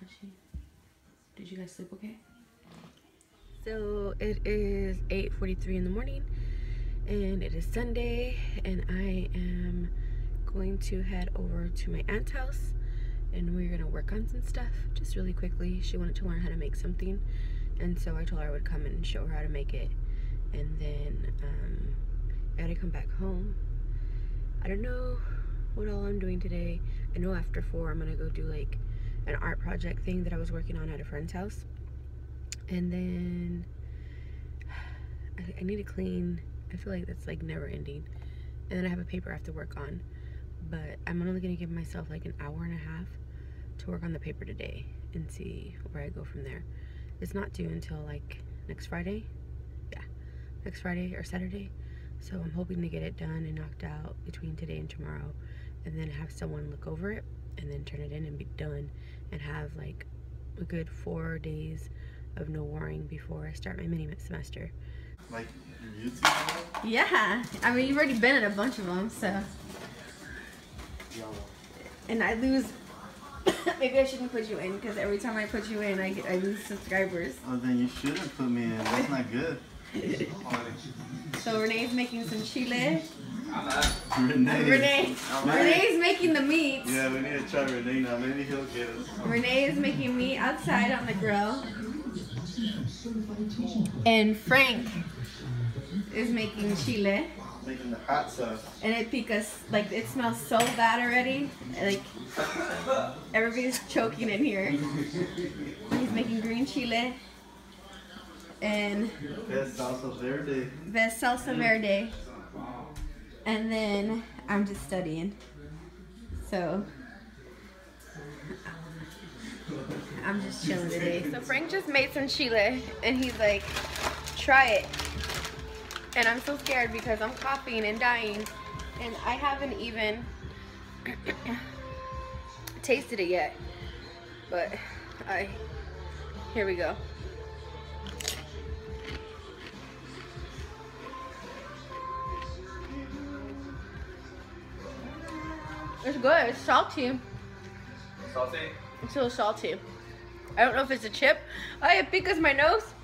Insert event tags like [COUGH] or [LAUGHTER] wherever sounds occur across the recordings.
Has she? Did you guys sleep okay? So it is 8:43 in the morning, and it is Sunday, and I am going to head over to my aunt's house, and we're gonna work on some stuff just really quickly. She wanted to learn how to make something, and so I told her I would come and show her how to make it, and then um, I gotta come back home. I don't know what all I'm doing today. I know after four I'm gonna go do like an art project thing that I was working on at a friend's house. And then [SIGHS] I, I need to clean. I feel like that's like never ending. And then I have a paper I have to work on. But I'm only gonna give myself like an hour and a half to work on the paper today and see where I go from there. It's not due until like next Friday. Yeah, next Friday or Saturday. So I'm hoping to get it done and knocked out between today and tomorrow and then have someone look over it and then turn it in and be done and have like a good four days of no worrying before I start my mini semester. Like your YouTube? Yeah, I mean you've already been in a bunch of them, so. And I lose. [COUGHS] Maybe I shouldn't put you in because every time I put you in, I get I lose subscribers. Oh, then you shouldn't put me in. That's not good. So Renee's making some chile. Renee. Renee. Renee's making the meat. Yeah, we need to try Renee now. Maybe he'll get us. Renee is making meat outside on the grill. And Frank is making chile. Making the hot sauce. And it picas, like it smells so bad already. Like everybody's choking in here. He's making green chile. And Best salsa verde. Best salsa verde and then I'm just studying. So I'm just chilling today. So Frank just made some chile and he's like, try it. And I'm so scared because I'm coughing and dying and I haven't even [COUGHS] tasted it yet. But I, here we go. It's good. It's salty. Salty? It's a little salty. I don't know if it's a chip. Oh, it picas my nose.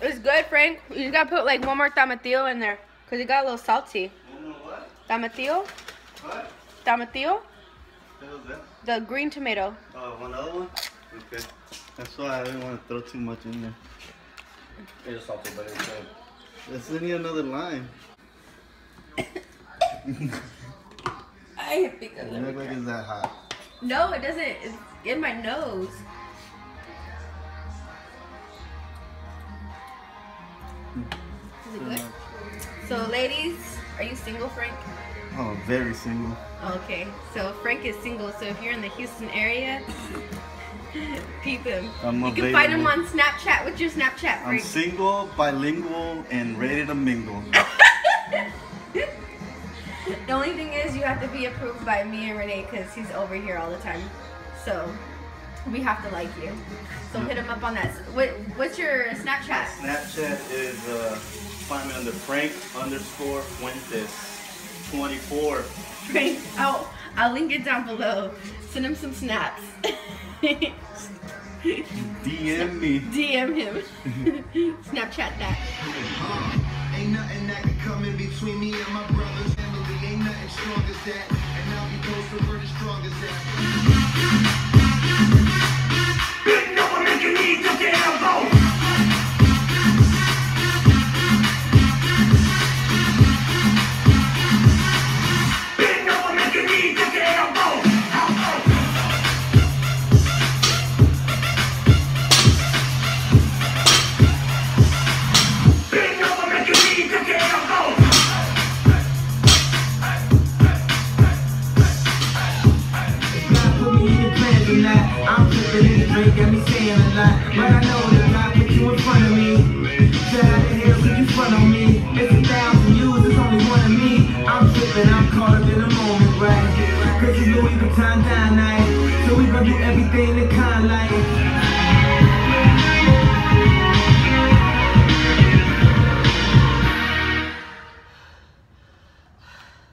It's good, Frank. You gotta put like one more tomatillo in there. Cause it got a little salty. One more what? Tomatillo? What? Tomatillo? What was that? The green tomato. Oh, one other one? Okay. That's why I didn't want to throw too much in there. It's salty, but it's good. Let's need another line. I hate picas. It look like it's that hot. No, it doesn't. It's in my nose. Is it good? So, ladies, are you single, Frank? Oh, very single. Okay, so Frank is single. So if you're in the Houston area, [LAUGHS] peep him. I'm you can find him on Snapchat. What's your Snapchat, I'm single, bilingual, and ready to mingle. [LAUGHS] the only thing is you have to be approved by me and Renee because he's over here all the time. So we have to like you. So hit him up on that. What, what's your Snapchat? Snapchat is uh, find me under Frank underscore Fuentes 24. Frank, I'll, I'll link it down below. Send him some snaps. [LAUGHS] DM me. DM him. [LAUGHS] Snapchat that. Ain't nothing that can come in between me and my brothers. Family ain't nothing strong as that. And I'll be close to where the strong as that. God put me in the plans or not. I'm time. this drink, got me saying a lot, but I know that I put you in front of me. Shout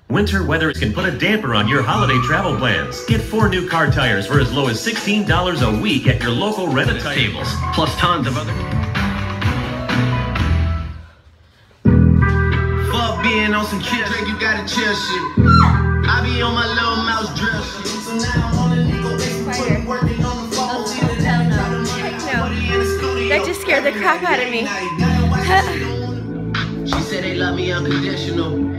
winter weather can put a damper on your holiday travel plans. Get four new car tires for as low as $16 a week at your local rent-a-tire tables, plus tons of other... Fuck being on some kid, Drake, you gotta chill shit. I be on my little mouse drill shit. So now I'm on a nigga basement, working on the phone. That just scared the crap out of me. [LAUGHS] She said they love me unconditional.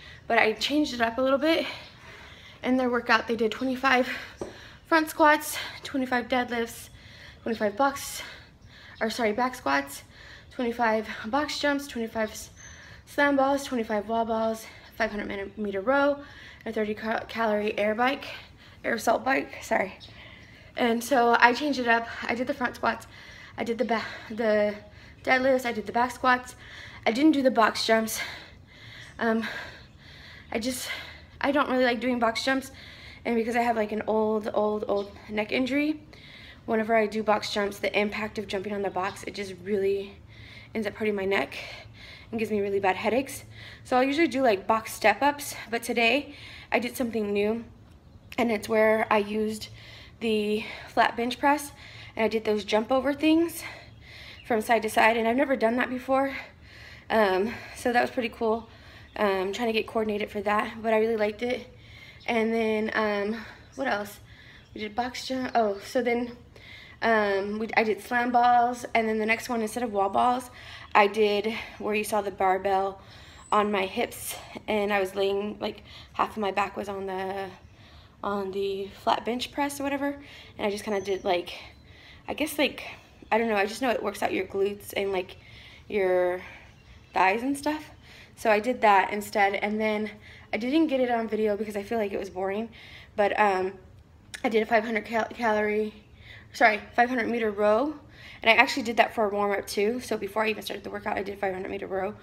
but I changed it up a little bit. In their workout, they did 25 front squats, 25 deadlifts, 25 box, or sorry, back squats, 25 box jumps, 25 slam balls, 25 wall balls, 500 meter row, a 30 calorie air bike, air assault bike, sorry. And so I changed it up. I did the front squats, I did the back, the deadlifts, I did the back squats. I didn't do the box jumps. Um, I just, I don't really like doing box jumps. And because I have like an old, old, old neck injury, whenever I do box jumps, the impact of jumping on the box, it just really ends up hurting my neck and gives me really bad headaches. So I'll usually do like box step ups, but today I did something new and it's where I used the flat bench press and I did those jump over things from side to side and I've never done that before. Um, so that was pretty cool. Um, trying to get coordinated for that, but I really liked it. And then, um, what else? We did box jump. Oh, so then um, we, I did slam balls, and then the next one, instead of wall balls, I did where you saw the barbell on my hips, and I was laying, like, half of my back was on the, on the flat bench press or whatever, and I just kind of did, like, I guess, like, I don't know, I just know it works out your glutes and, like, your thighs and stuff. So I did that instead, and then I didn't get it on video because I feel like it was boring, but um, I did a 500 cal calorie, sorry, 500 meter row, and I actually did that for a warm up too. So before I even started the workout, I did 500 meter row,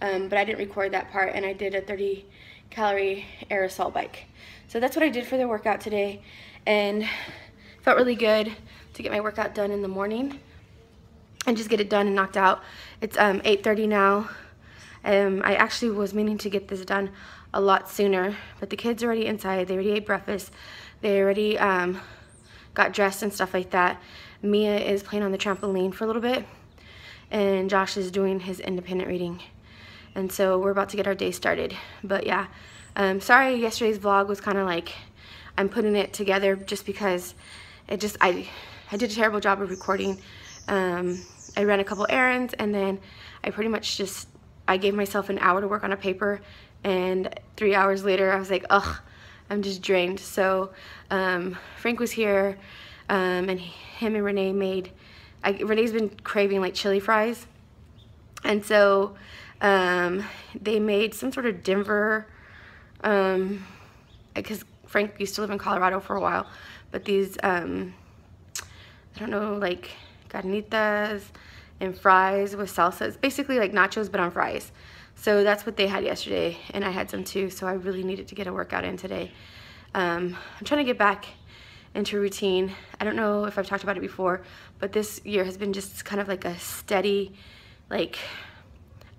um, but I didn't record that part, and I did a 30 calorie air assault bike. So that's what I did for the workout today, and felt really good to get my workout done in the morning and just get it done and knocked out. It's um, 8.30 now. Um, I actually was meaning to get this done a lot sooner, but the kids are already inside. They already ate breakfast. They already um, got dressed and stuff like that. Mia is playing on the trampoline for a little bit, and Josh is doing his independent reading. And so we're about to get our day started. But yeah, um, sorry yesterday's vlog was kind of like, I'm putting it together just because it just, I, I did a terrible job of recording. Um, I ran a couple errands and then I pretty much just, I gave myself an hour to work on a paper and three hours later I was like, ugh, I'm just drained. So um, Frank was here um, and him and Renee made, I, Renee's been craving like chili fries. And so um, they made some sort of Denver, um, because Frank used to live in Colorado for a while, but these, um, I don't know, like carnitas and fries with salsa. It's basically like nachos, but on fries. So that's what they had yesterday, and I had some too, so I really needed to get a workout in today. Um, I'm trying to get back into routine. I don't know if I've talked about it before, but this year has been just kind of like a steady, like,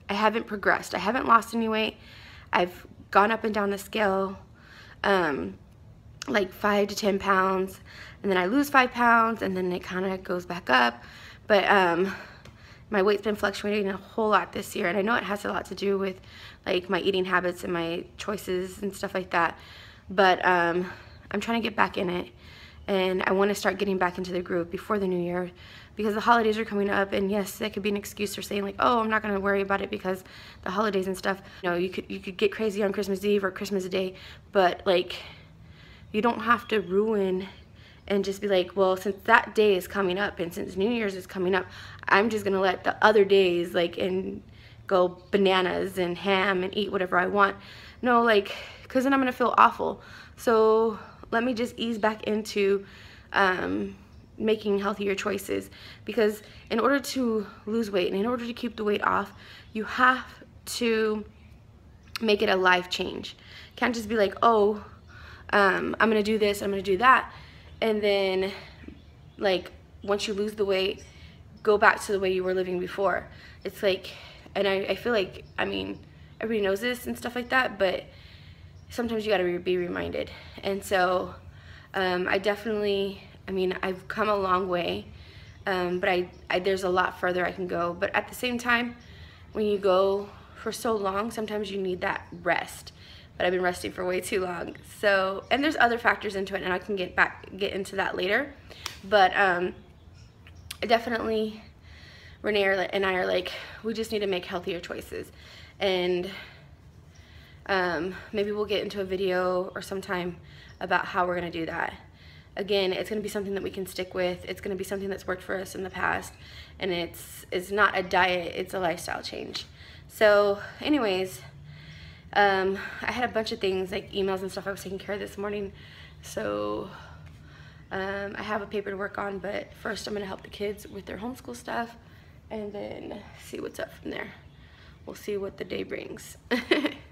I haven't progressed. I haven't lost any weight. I've gone up and down the scale um, like five to 10 pounds, and then I lose five pounds, and then it kind of goes back up. But um, my weight's been fluctuating a whole lot this year, and I know it has a lot to do with like my eating habits and my choices and stuff like that. But um, I'm trying to get back in it, and I want to start getting back into the groove before the new year because the holidays are coming up and yes that could be an excuse for saying like oh I'm not gonna worry about it because the holidays and stuff you know you could you could get crazy on Christmas Eve or Christmas Day but like you don't have to ruin and just be like well since that day is coming up and since New Year's is coming up I'm just gonna let the other days like and go bananas and ham and eat whatever I want. No, like, because then I'm to feel awful. So let me just ease back into um, making healthier choices because in order to lose weight and in order to keep the weight off, you have to make it a life change. Can't just be like, oh, um, I'm gonna do this, I'm gonna do that, and then like once you lose the weight, go back to the way you were living before. It's like, and I, I feel like, I mean, everybody knows this and stuff like that, but sometimes you gotta be reminded. And so um, I definitely, I mean, I've come a long way, um, but I, I, there's a lot further I can go. But at the same time, when you go for so long, sometimes you need that rest. But I've been resting for way too long. So, and there's other factors into it, and I can get back, get into that later. But um, definitely, Renee and I are like, we just need to make healthier choices. And um, maybe we'll get into a video or sometime about how we're gonna do that. Again, it's gonna be something that we can stick with. It's gonna be something that's worked for us in the past. And it's, it's not a diet, it's a lifestyle change. So anyways, um, I had a bunch of things like emails and stuff I was taking care of this morning. So um, I have a paper to work on, but first I'm gonna help the kids with their homeschool stuff and then see what's up from there. We'll see what the day brings. [LAUGHS]